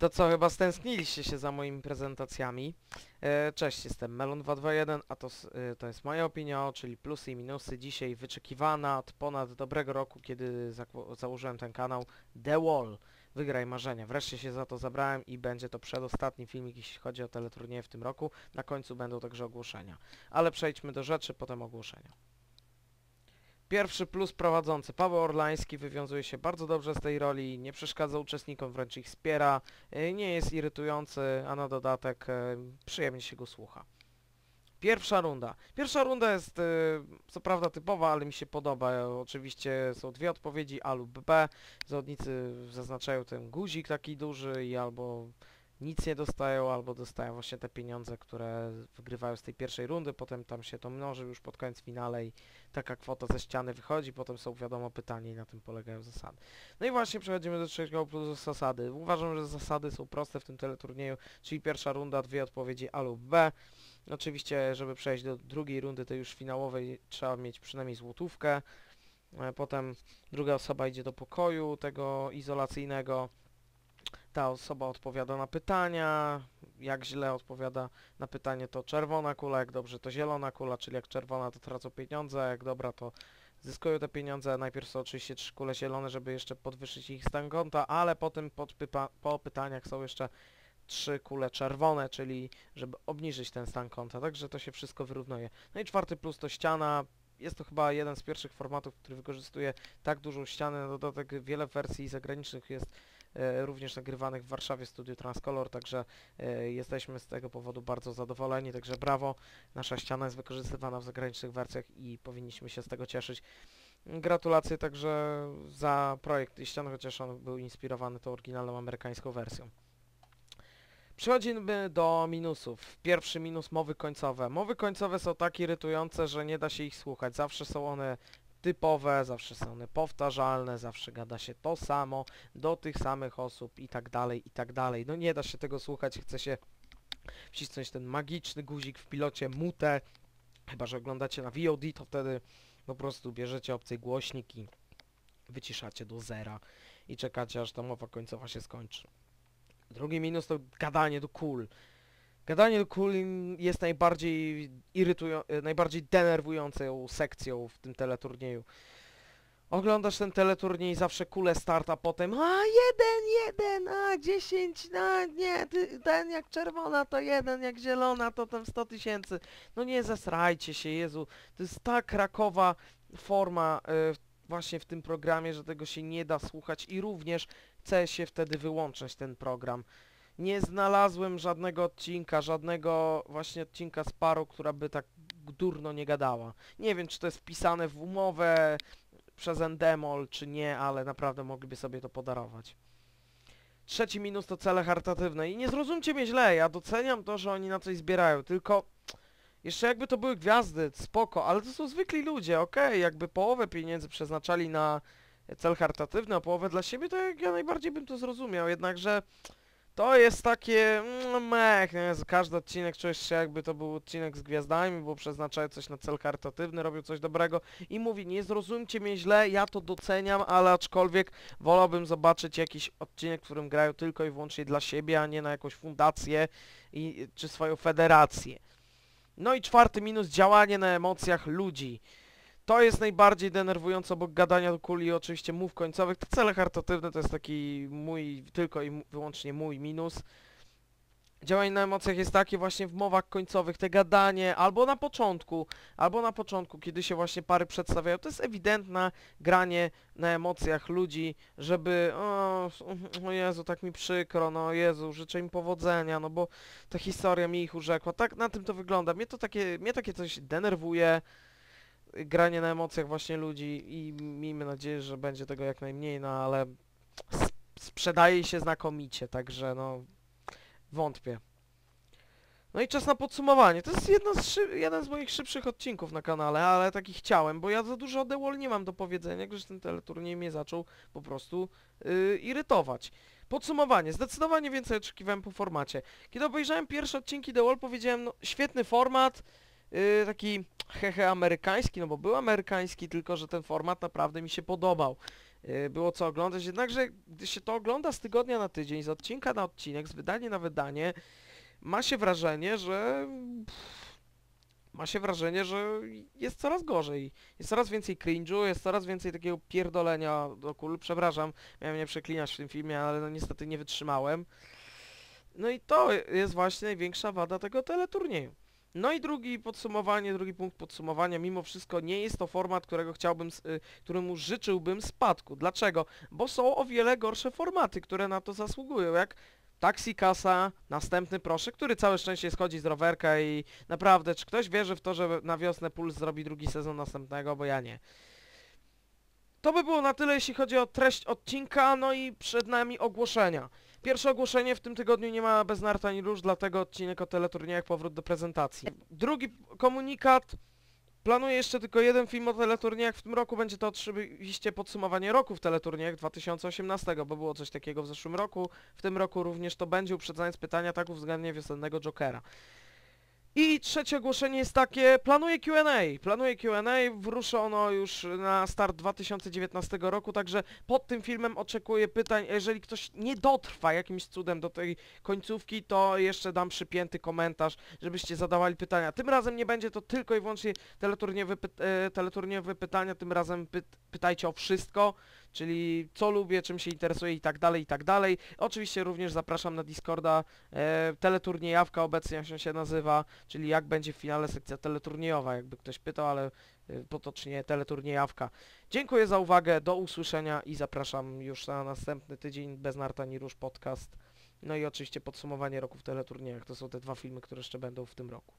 To co, chyba stęskniliście się za moimi prezentacjami. E, cześć, jestem Melon221, a to, e, to jest moja opinia, czyli plusy i minusy dzisiaj wyczekiwana od ponad dobrego roku, kiedy założyłem ten kanał The Wall. Wygraj marzenia. Wreszcie się za to zabrałem i będzie to przedostatni filmik, jeśli chodzi o teleturnieje w tym roku. Na końcu będą także ogłoszenia. Ale przejdźmy do rzeczy, potem ogłoszenia. Pierwszy plus prowadzący. Paweł Orlański wywiązuje się bardzo dobrze z tej roli, nie przeszkadza uczestnikom, wręcz ich wspiera, y, nie jest irytujący, a na dodatek y, przyjemnie się go słucha. Pierwsza runda. Pierwsza runda jest y, co prawda typowa, ale mi się podoba. Oczywiście są dwie odpowiedzi A lub B. Zawodnicy zaznaczają ten guzik taki duży i albo nic nie dostają, albo dostają właśnie te pieniądze, które wygrywają z tej pierwszej rundy, potem tam się to mnoży już pod koniec finale i taka kwota ze ściany wychodzi, potem są wiadomo pytania i na tym polegają zasady. No i właśnie przechodzimy do trzeciego plusu zasady. Uważam, że zasady są proste w tym teleturnieju, czyli pierwsza runda, dwie odpowiedzi A lub B. Oczywiście, żeby przejść do drugiej rundy, tej już finałowej, trzeba mieć przynajmniej złotówkę. E, Potem druga osoba idzie do pokoju tego izolacyjnego. Ta osoba odpowiada na pytania. Jak źle odpowiada na pytanie, to czerwona kula, jak dobrze to zielona kula, czyli jak czerwona to tracą pieniądze, jak dobra to zyskują te pieniądze. Najpierw są oczywiście trzy kule zielone, żeby jeszcze podwyższyć ich stan konta, ale potem po pytaniach są jeszcze trzy kule czerwone, czyli żeby obniżyć ten stan konta, także to się wszystko wyrównuje. No i czwarty plus to ściana. Jest to chyba jeden z pierwszych formatów, który wykorzystuje tak dużą ścianę. Na dodatek wiele wersji zagranicznych jest e, również nagrywanych w Warszawie w studiu Transcolor, także e, jesteśmy z tego powodu bardzo zadowoleni, także brawo. Nasza ściana jest wykorzystywana w zagranicznych wersjach i powinniśmy się z tego cieszyć. Gratulacje także za projekt tej ściany, chociaż on był inspirowany tą oryginalną amerykańską wersją. Przechodzimy do minusów. Pierwszy minus mowy końcowe. Mowy końcowe są tak irytujące, że nie da się ich słuchać. Zawsze są one typowe, zawsze są one powtarzalne, zawsze gada się to samo do tych samych osób i tak dalej, i tak dalej. No nie da się tego słuchać, chce się wcisnąć ten magiczny guzik w pilocie mute. Chyba, że oglądacie na VOD, to wtedy po prostu bierzecie obcej głośnik i wyciszacie do zera i czekacie, aż ta mowa końcowa się skończy. Drugi minus to gadanie do kul. Gadanie do kul jest najbardziej irytują, e, najbardziej denerwującą sekcją w tym teleturnieju. Oglądasz ten teleturniej, zawsze kule start, a potem a jeden, jeden, a dziesięć, a nie, ten jak czerwona to jeden, jak zielona to tam 100 tysięcy. No nie zesrajcie się, Jezu. To jest tak rakowa forma e, właśnie w tym programie, że tego się nie da słuchać i również chce się wtedy wyłączyć ten program. Nie znalazłem żadnego odcinka, żadnego właśnie odcinka z parą, która by tak durno nie gadała. Nie wiem, czy to jest wpisane w umowę przez Endemol, czy nie, ale naprawdę mogliby sobie to podarować. Trzeci minus to cele charytatywne. I nie zrozumcie mnie źle, ja doceniam to, że oni na coś zbierają, tylko jeszcze jakby to były gwiazdy, spoko, ale to są zwykli ludzie, okej, jakby połowę pieniędzy przeznaczali na cel charytatywny, a połowę dla siebie, to jak ja najbardziej bym to zrozumiał, jednakże to jest takie mm, mech, nie? Każdy odcinek czujesz się jakby to był odcinek z gwiazdami, bo przeznaczają coś na cel charytatywny, robią coś dobrego i mówi, nie zrozumcie mnie źle, ja to doceniam, ale aczkolwiek wolałbym zobaczyć jakiś odcinek, w którym grają tylko i wyłącznie dla siebie, a nie na jakąś fundację i, czy swoją federację. No i czwarty minus, działanie na emocjach ludzi. To jest najbardziej denerwujące obok gadania do kuli oczywiście mów końcowych. Te cele charytatywne to jest taki mój, tylko i wyłącznie mój minus. Działanie na emocjach jest takie właśnie w mowach końcowych, te gadanie albo na początku, albo na początku, kiedy się właśnie pary przedstawiają. To jest ewidentne granie na emocjach ludzi, żeby o, o Jezu, tak mi przykro, no Jezu, życzę im powodzenia, no bo ta historia mi ich urzekła. Tak na tym to wygląda. Mnie to takie, mnie takie coś denerwuje granie na emocjach właśnie ludzi i miejmy nadzieję, że będzie tego jak najmniej, no ale sprzedaje się znakomicie, także no wątpię. No i czas na podsumowanie. To jest jedno z jeden z moich szybszych odcinków na kanale, ale taki chciałem, bo ja za dużo The Wall nie mam do powiedzenia, gdyż ten teleturniej mnie zaczął po prostu yy, irytować. Podsumowanie. Zdecydowanie więcej oczekiwałem po formacie. Kiedy obejrzałem pierwsze odcinki The Wall, powiedziałem, no świetny format, yy, taki hehe amerykański, no bo był amerykański, tylko że ten format naprawdę mi się podobał. y, było co oglądać, jednakże gdy się to ogląda z tygodnia na tydzień, z odcinka na odcinek, z wydania na wydanie, ma się wrażenie, że... Ma się wrażenie, że jest coraz gorzej. Jest coraz więcej cringe'u, jest coraz więcej takiego pierdolenia do kul. Przepraszam, miałem nie przeklinać w tym filmie, ale no niestety nie wytrzymałem. No i to jest właśnie największa wada tego teleturnieju. No i drugi podsumowanie, drugi punkt podsumowania, mimo wszystko nie jest to format, którego chciałbym, y, któremu życzyłbym spadku. Dlaczego? Bo są o wiele gorsze formaty, które na to zasługują, jak Taxi Kasa, następny proszę, który całe szczęście schodzi z rowerka i naprawdę, czy ktoś wierzy w to, że na wiosnę Puls zrobi drugi sezon następnego, bo ja nie. To by było na tyle, jeśli chodzi o treść odcinka, no i przed nami ogłoszenia. Pierwsze ogłoszenie w tym tygodniu nie ma bez narta ani róż, dlatego odcinek o teleturniejach powrót do prezentacji. Drugi komunikat. Planuję jeszcze tylko jeden film o teleturniejach w tym roku, będzie to oczywiście podsumowanie roku w teleturniejach 2018, bo było coś takiego w zeszłym roku. W tym roku również to będzie, uprzedzając pytania tak uwzględnię wiosennego Jokera. I trzecie ogłoszenie jest takie, planuję Q&A, planuję Q&A, wruszy ono już na start 2019 roku, także pod tym filmem oczekuję pytań, jeżeli ktoś nie dotrwa jakimś cudem do tej końcówki, to jeszcze dam przypięty komentarz, żebyście zadawali pytania. Tym razem nie będzie to tylko i wyłącznie teleturniejowe, pyt e, teleturniejowe pytania, tym razem pyt pytajcie o wszystko, czyli co lubię, czym się interesuję i tak dalej, i tak dalej. Oczywiście również zapraszam na Discorda, e, teleturniejawka obecnie się nazywa, czyli jak będzie w finale sekcja teleturniejowa, jakby ktoś pytał, ale e, potocznie teleturniejawka. Dziękuję za uwagę, do usłyszenia i zapraszam już na następny tydzień bez narta ni róż podcast. No i oczywiście podsumowanie roku w teleturniejach, to są te dwa filmy, które jeszcze będą w tym roku.